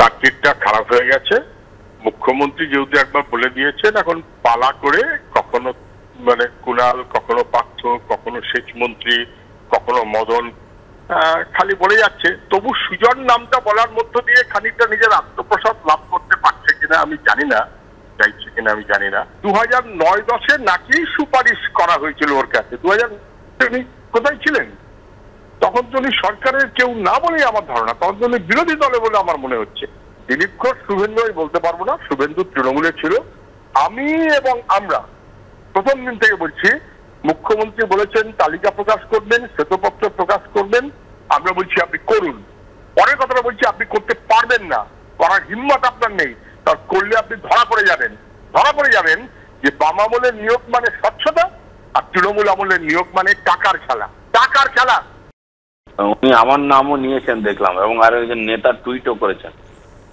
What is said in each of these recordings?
তার্কিকটা খারাপ হয়ে গেছে। মুখ্যমন্ত্রী যেহেতু একবার বলে দিয়েছেন, এখন পালা করে কখনো মানে কুণাল, কখনো পার্থ, কখনো সেচ মন্ত্রী, কখনো মদন খালি বলে যাচ্ছে। তবু সুজন নামটা বলার মধ্য দিয়ে খানিকটা নিজের আত্মপ্রসাদ লাভ করতে পারছে কিনা আমি জানি না চাইছে কিনা আমি জানি না। দু হাজার নয় দশে নাকি সুপারিশ করা হয়েছিল ওর কাছে। দু হাজার তখন সরকারের কেউ না বলেই আমার ধারণা তখন বিরোধী দলে বলে আমার মনে হচ্ছে। দিলীপ ঘোষ, শুভেন্দু আমি বলতে পারব না, শুভেন্দু তৃণমূলে ছিল। আমি এবং আমরা প্রথম দিন থেকে বলছি, মুখ্যমন্ত্রী বলেছেন তালিকা প্রকাশ করবেন, শ্বেতপত্র প্রকাশ করবেন, আমরা বলছি আপনি করুন। পরের কথাটা বলছি, আপনি করতে পারবেন না, করার হিম্মত আপনার নেই, তার করলে আপনি ধরা পড়ে যাবেন। ধরা পড়ে যাবেন যে বাম আমলের নিয়োগ মানে স্বচ্ছতা, আর তৃণমূল আমলের নিয়োগ মানে টাকার খেলা। টাকার খেলা। উনি আমার নামও নিয়েছেন দেখলাম, এবং আর একজন নেতা টুইটও করেছেন।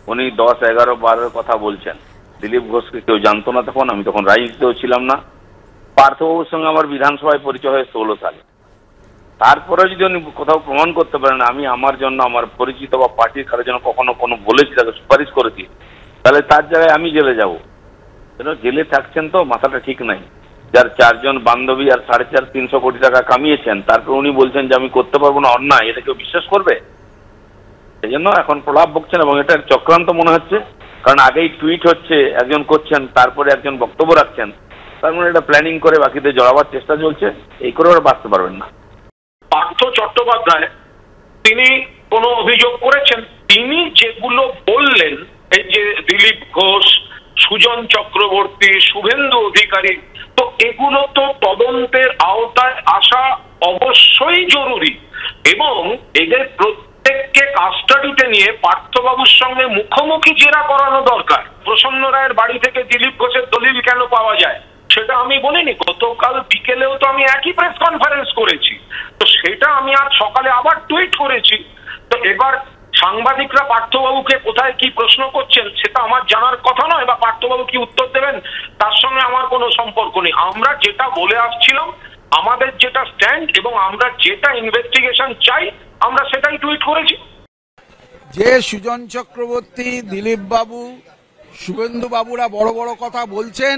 উনি দশ, এগারো, বারোর কথা বলছেন। দিলীপ ঘোষকে কেউ জানতো না তখন, আমি তখন রাজনীতিতেও ছিলাম না। পার্থবাবুর সঙ্গে আমার বিধানসভায় পরিচয় হয় ষোলো সালে। তারপরে যদি উনি কোথাও প্রমাণ করতে পারেন, আমি আমার জন্য আমার পরিচিত বা পার্টির কারোর জন্য কখনো কোনো বলেছি, তাকে সুপারিশ করেছি, তাহলে তার জায়গায় আমি জেলে যাব। জেলে থাকছেন তো, মাথাটা ঠিক নাই। যার চারজন বান্ধবী আর সাড়ে চার তিনশো কোটি টাকা কামিয়েছেন, তারপর উনি বলছেন যে আমি করতে পারব না, অন্যায়, এটা কেউ বিশ্বাস করবে? সেই জন্য এখন প্রলাপ বকছেন এবং এটা চক্রান্ত মনে হচ্ছে, কারণ আগেই টুইট হচ্ছে, একজন করছেন, তারপরে একজন বক্তব্য রাখছেন, তার মানে এটা প্ল্যানিং করে বাকিদের জড়াবার চেষ্টা চলছে, এই করে ওরা বাঁচতে পারবেন না। পার্থ চট্টোপাধ্যায়, তিনি কোনো অভিযোগ করেছেন? তিনি যেগুলো বললেন, এই যে দিলীপ ঘোষ সুজন চক্রবর্তী, শুভেন্দু অধিকারী। তো এগুলো তো তদন্তের আওতায় আসা অবশ্যই জরুরি। এবং এদের প্রত্যেককে কাস্টাডিতে নিয়ে পার্থবাবুর সঙ্গে মুখোমুখি জেরা করানো দরকার। প্রসন্ন রায়ের বাড়ি থেকে দিলীপ ঘোষের দলিল কেন পাওয়া যায়? সেটা আমি বলিনি। গতকাল বিকেলেও তো আমি একই প্রেস কনফারেন্স করেছি। তো সেটা আমি আজ সকালে আবার টুইট করেছি। তো এবার সাংবাদিকরা পার্থবাবুকে কোথায় কি প্রশ্ন করছেন সেটা আমার জানার কথা নয় বা পার্থবাবু কি উত্তর দেবেন, তার সঙ্গে আমার কোনো সম্পর্ক নেই। আমরা যেটা বলে আসছিলাম, আমাদের যেটা স্ট্যান্ড এবং আমরা যেটা ইনভেস্টিগেশন চাই, আমরা সেটাই টুইট করেছি। যে সুজন চক্রবর্তী দিলীপ বাবু শুভেন্দু বাবুরা বড় বড় কথা বলছেন,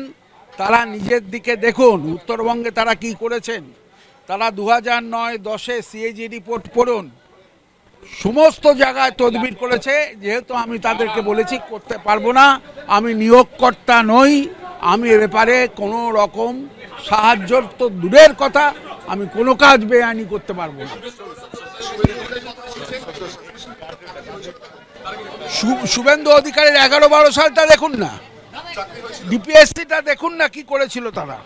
তারা নিজের দিকে দেখুন, উত্তরবঙ্গে তারা কি করেছেন। তারা দু হাজার নয় দশে সিএজি রিপোর্ট পড়ুন। সমস্ত জায়গায় তদবির করেছে, যেহেতু আমি তাদেরকে বলেছি করতে পারব না, আমি নিয়োগকর্তা নই, আমি এ ব্যাপারে কোনো রকম সাহায্য তো দূরের কথা, আমি কোনো কাজ বেআইনি করতে পারব না। শুভেন্দু অধিকারের এগারো বারো সালটা দেখুন না। ডিপিএসসিটা দেখুন না কি করেছিল তারা।